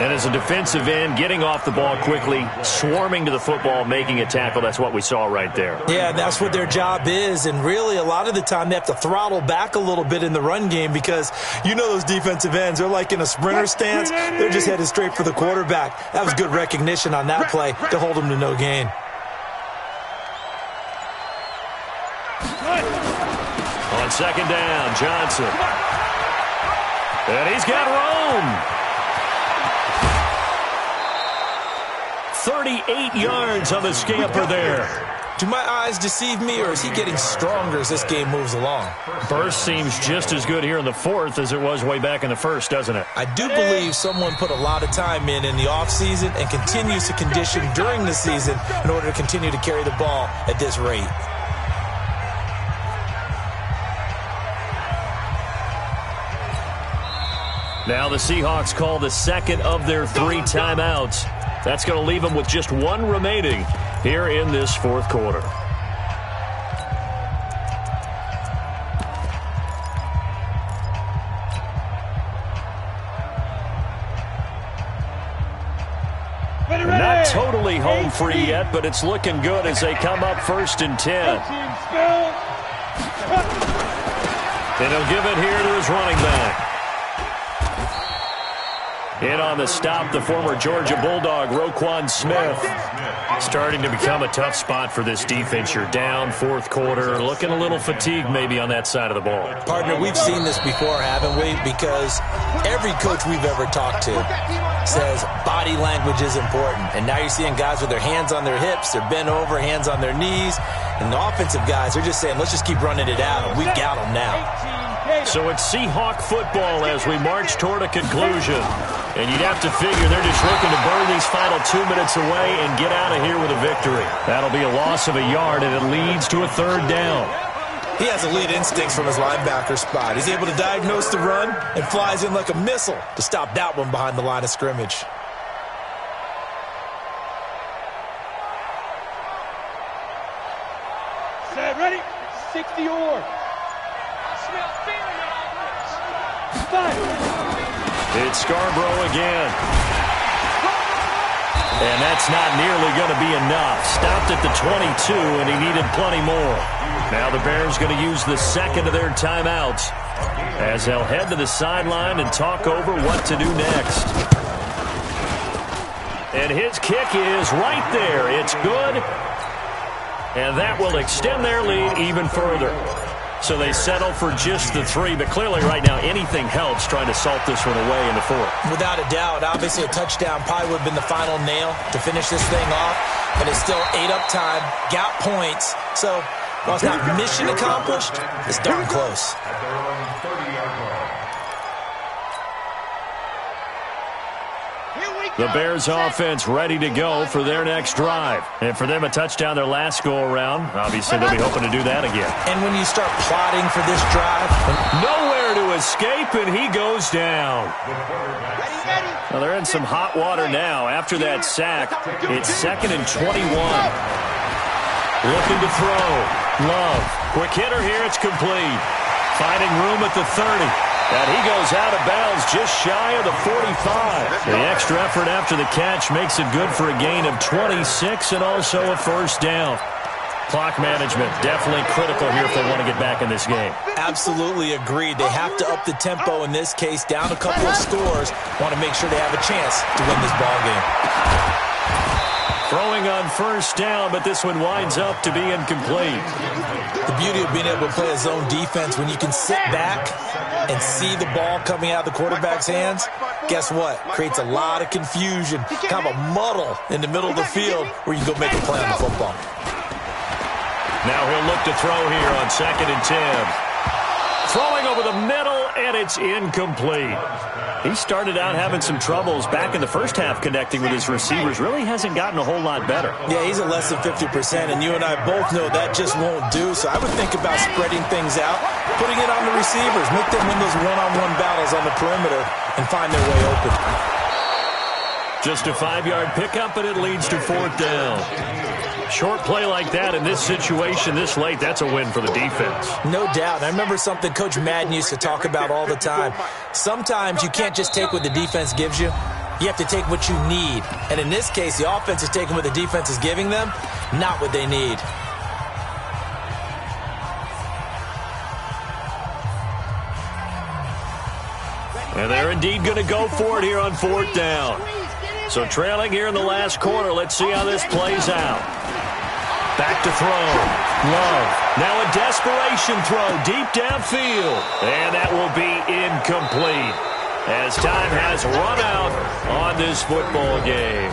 And as a defensive end, getting off the ball quickly, swarming to the football, making a tackle, that's what we saw right there. Yeah, that's what their job is. And really, a lot of the time, they have to throttle back a little bit in the run game because you know those defensive ends, they're like in a sprinter stance. They're just headed straight for the quarterback. That was good recognition on that play to hold them to no gain. On second down, Johnson. And he's got Rome. 38 yards on the scamper there. Do my eyes deceive me, or is he getting stronger as this game moves along? Burst seems just as good here in the fourth as it was way back in the first, doesn't it? I do believe someone put a lot of time in in the offseason and continues to condition during the season in order to continue to carry the ball at this rate. Now the Seahawks call the second of their three timeouts. That's going to leave them with just one remaining here in this fourth quarter. Not totally home free yet, but it's looking good as they come up first and 10. And he'll give it here to his running back. In on the stop, the former Georgia Bulldog, Roquan Smith. Starting to become a tough spot for this defense. You're down fourth quarter, looking a little fatigued maybe on that side of the ball. Partner, we've seen this before, haven't we? Because every coach we've ever talked to says body language is important. And now you're seeing guys with their hands on their hips, they're bent over, hands on their knees. And the offensive guys are just saying, let's just keep running it out. And we've got them now. So it's Seahawk football as we march toward a conclusion. And you'd have to figure they're just looking to burn these final two minutes away and get out of here with a victory. That'll be a loss of a yard, and it leads to a third down. He has elite instincts from his linebacker spot. He's able to diagnose the run and flies in like a missile to stop that one behind the line of scrimmage. Set, ready? 60 or. It's Scarborough again. And that's not nearly going to be enough. Stopped at the 22, and he needed plenty more. Now the Bears going to use the second of their timeouts as they'll head to the sideline and talk over what to do next. And his kick is right there. It's good. And that will extend their lead even further. So they settle for just the three, but clearly right now anything helps trying to salt this one away in the fourth. Without a doubt. Obviously a touchdown probably would have been the final nail to finish this thing off, but it's still eight up time, got points. So while it's not mission accomplished, it's darn close. The Bears offense ready to go for their next drive. And for them a touchdown their last go-around. Obviously, they'll be hoping to do that again. And when you start plotting for this drive... Nowhere to escape, and he goes down. Well, they're in some hot water now. After that sack, it's second and 21. Looking to throw. Love. Quick hitter here. It's complete. Finding room at the 30. And he goes out of bounds just shy of the 45. The extra effort after the catch makes it good for a gain of 26 and also a first down. Clock management definitely critical here if they want to get back in this game. Absolutely agreed. They have to up the tempo in this case, down a couple of scores. Want to make sure they have a chance to win this ball game. Throwing on first down, but this one winds up to be incomplete. The beauty of being able to play a zone defense, when you can sit back and see the ball coming out of the quarterback's hands, guess what? Creates a lot of confusion, kind of a muddle in the middle of the field where you go make a play on the football. Now he'll look to throw here on second and 10. Throwing over the middle, and it's incomplete. He started out having some troubles back in the first half connecting with his receivers. Really hasn't gotten a whole lot better. Yeah, he's at less than 50%, and you and I both know that just won't do. So I would think about spreading things out, putting it on the receivers, make them win those one-on-one -on -one battles on the perimeter, and find their way open. Just a five-yard pickup, and it leads to fourth down. Short play like that in this situation this late, that's a win for the defense. No doubt. I remember something Coach Madden used to talk about all the time. Sometimes you can't just take what the defense gives you. You have to take what you need. And in this case, the offense is taking what the defense is giving them, not what they need. And they're indeed going to go for it here on fourth down. So trailing here in the last quarter, let's see how this plays out. Back to throw. Love. Now a desperation throw deep downfield. And that will be incomplete as time has run out on this football game.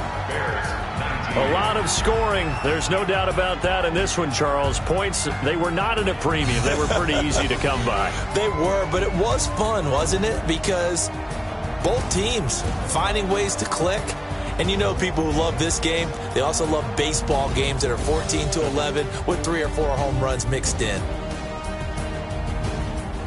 A lot of scoring. There's no doubt about that in this one, Charles. Points, they were not at a premium. They were pretty easy to come by. They were, but it was fun, wasn't it? Because both teams finding ways to click and you know people who love this game, they also love baseball games that are 14 to 11 with three or four home runs mixed in.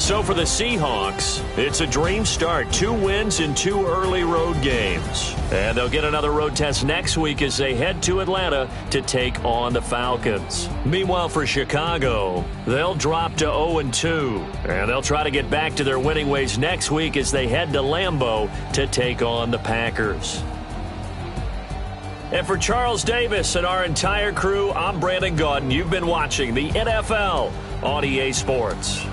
So for the Seahawks, it's a dream start. Two wins in two early road games. And they'll get another road test next week as they head to Atlanta to take on the Falcons. Meanwhile, for Chicago, they'll drop to 0-2. And they'll try to get back to their winning ways next week as they head to Lambeau to take on the Packers. And for Charles Davis and our entire crew, I'm Brandon Gaudin. You've been watching the NFL on EA Sports.